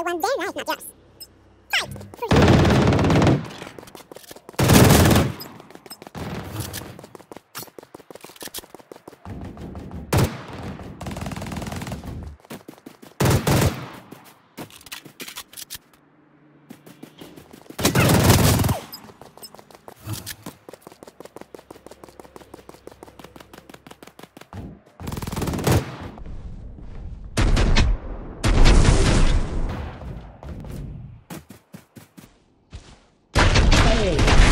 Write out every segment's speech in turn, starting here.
You're damn right, not jealous. Fight for you. Phoenix.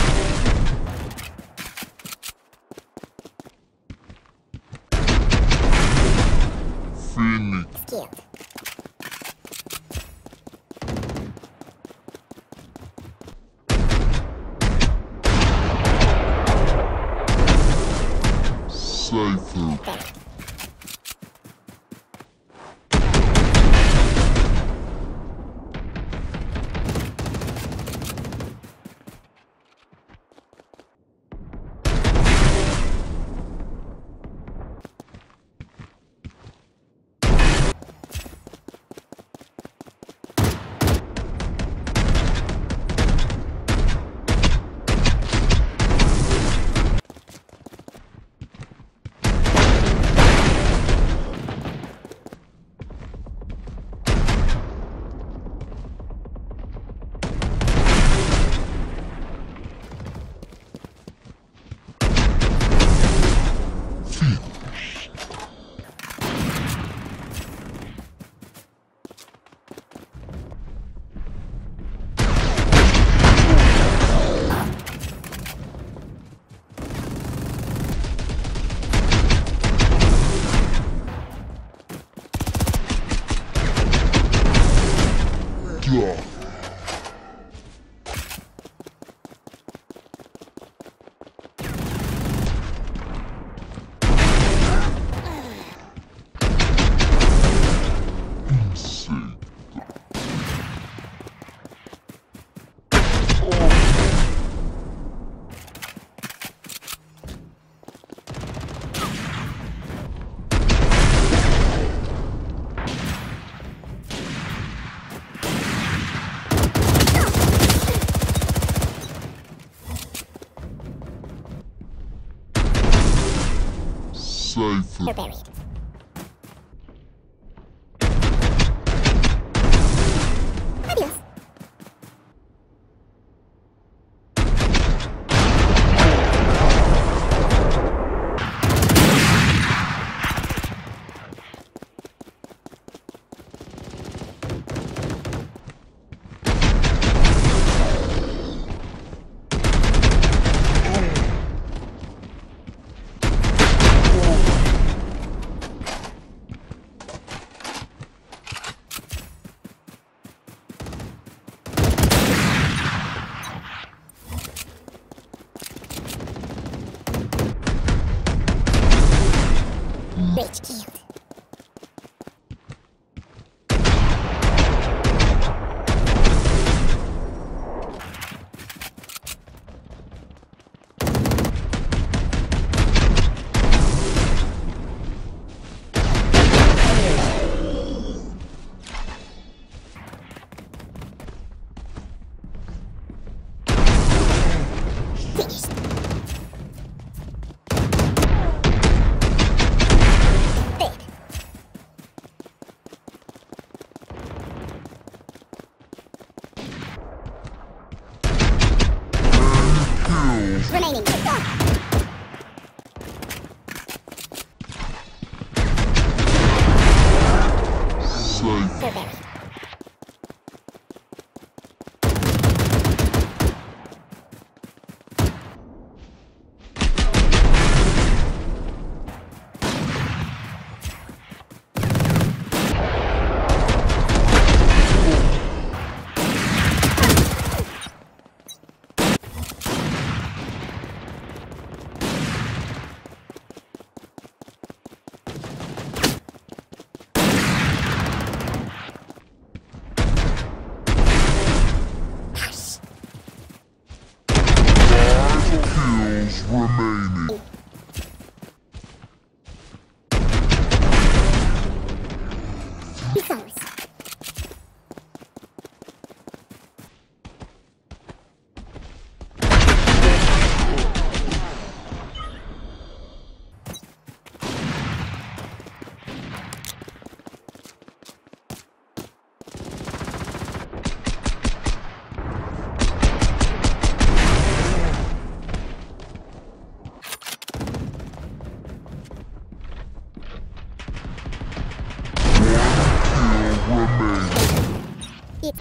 You're buried. Remaining. it.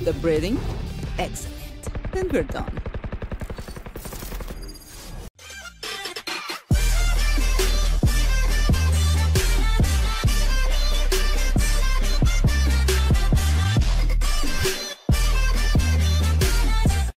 The breathing? Excellent. Then we're done.